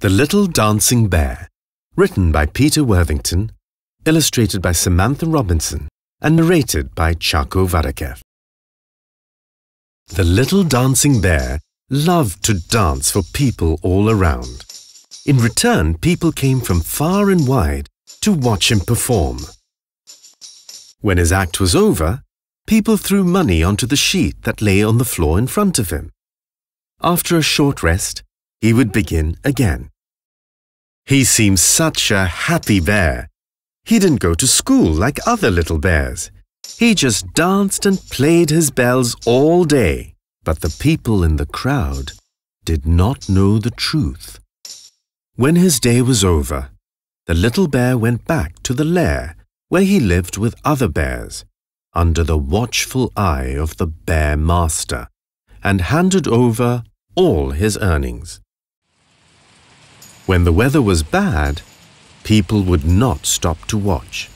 The Little Dancing Bear, written by Peter Worthington, illustrated by Samantha Robinson, and narrated by Chako Varaketh. The little dancing bear loved to dance for people all around. In return, people came from far and wide to watch him perform. When his act was over, people threw money onto the sheet that lay on the floor in front of him. After a short rest, he would begin again. He seemed such a happy bear. He didn't go to school like other little bears. He just danced and played his bells all day. But the people in the crowd did not know the truth. When his day was over, the little bear went back to the lair where he lived with other bears under the watchful eye of the bear master and handed over all his earnings. When the weather was bad, people would not stop to watch.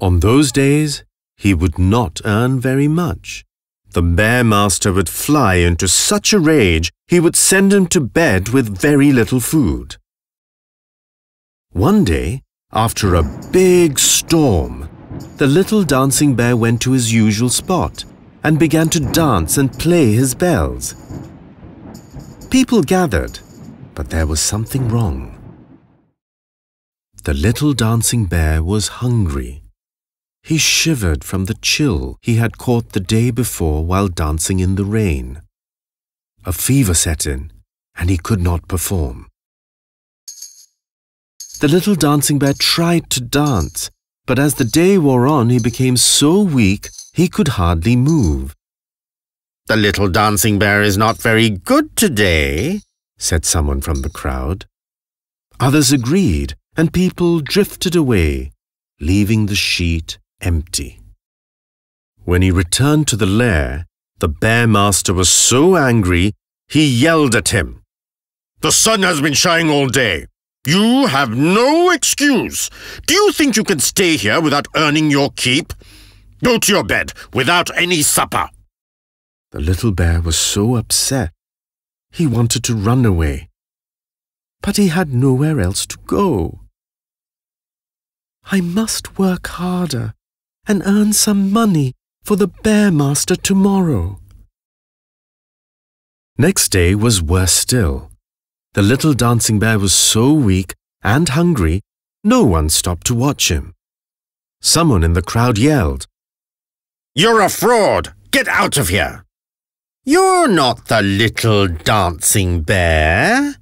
On those days, he would not earn very much. The bear master would fly into such a rage he would send him to bed with very little food. One day, after a big storm, the little dancing bear went to his usual spot and began to dance and play his bells. People gathered, but there was something wrong. The little dancing bear was hungry. He shivered from the chill he had caught the day before while dancing in the rain. A fever set in, and he could not perform. The little dancing bear tried to dance, but as the day wore on, he became so weak he could hardly move. The little dancing bear is not very good today, said someone from the crowd. Others agreed, and people drifted away, leaving the sheet empty. When he returned to the lair, the bear master was so angry he yelled at him. The sun has been shining all day. You have no excuse. Do you think you can stay here without earning your keep? Go to your bed without any supper. The little bear was so upset. He wanted to run away. But he had nowhere else to go. I must work harder and earn some money for the bear master tomorrow. Next day was worse still. The little dancing bear was so weak and hungry, no one stopped to watch him. Someone in the crowd yelled, You're a fraud! Get out of here! You're not the little dancing bear.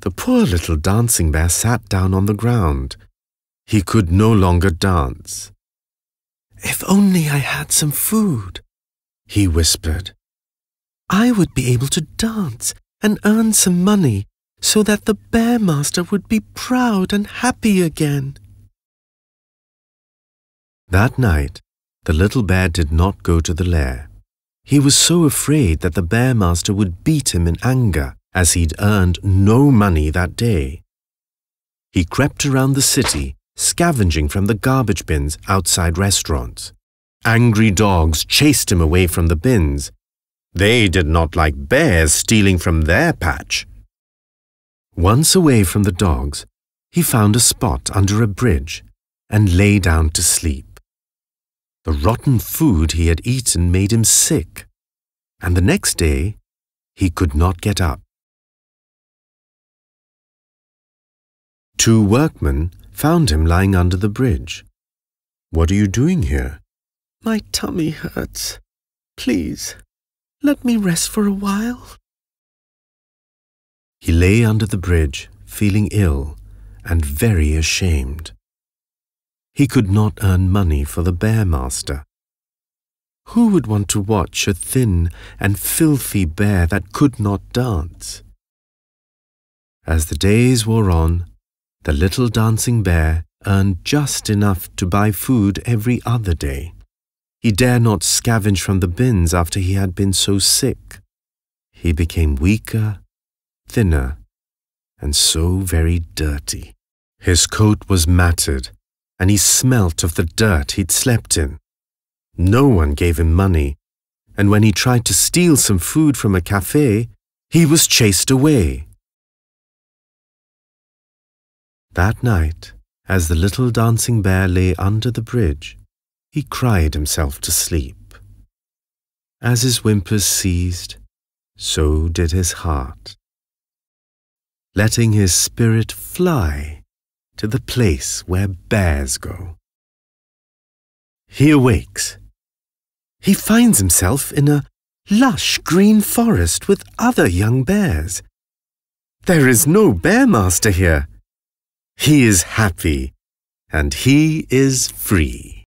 The poor little dancing bear sat down on the ground. He could no longer dance. If only I had some food, he whispered. I would be able to dance and earn some money so that the bear master would be proud and happy again. That night, the little bear did not go to the lair. He was so afraid that the bear master would beat him in anger, as he'd earned no money that day. He crept around the city, scavenging from the garbage bins outside restaurants. Angry dogs chased him away from the bins. They did not like bears stealing from their patch. Once away from the dogs, he found a spot under a bridge and lay down to sleep. The rotten food he had eaten made him sick, and the next day he could not get up. Two workmen found him lying under the bridge. What are you doing here? My tummy hurts. Please, let me rest for a while. He lay under the bridge, feeling ill and very ashamed. He could not earn money for the bear master. Who would want to watch a thin and filthy bear that could not dance? As the days wore on, the little dancing bear earned just enough to buy food every other day. He dare not scavenge from the bins after he had been so sick. He became weaker, thinner, and so very dirty. His coat was matted and he smelt of the dirt he'd slept in. No one gave him money, and when he tried to steal some food from a cafe, he was chased away. That night, as the little dancing bear lay under the bridge, he cried himself to sleep. As his whimpers ceased, so did his heart, letting his spirit fly to the place where bears go. He awakes. He finds himself in a lush green forest with other young bears. There is no bear master here. He is happy and he is free.